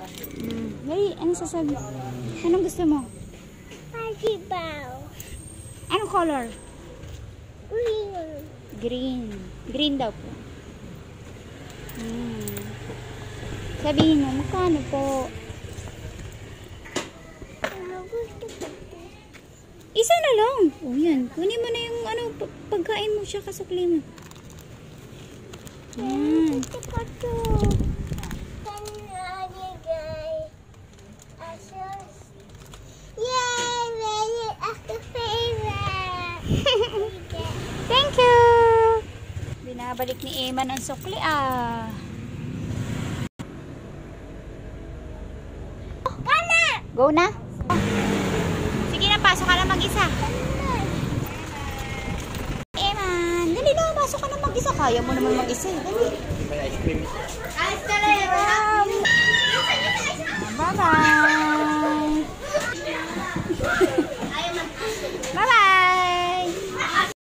Hmm. Dali, ano sasabi? Anong gusto mo? Party bow. Anong color? Green. Green. Green daw po. Hmm. Sabihin mo, magkano po? Ano? Isa na lang. O yan. Kunin mo na yung ano, pa- pagkain mo siya kasukli mo. Yan. Gusto ko to. Binabalik ni Emma ng sukli ah. Kana! Go na? Sige na, pasok ka na mag-isa. Eman, dali na, pasok ka na mag-isa. Kaya mo naman mag-isa. eh. Dali. Ice cream. Wow,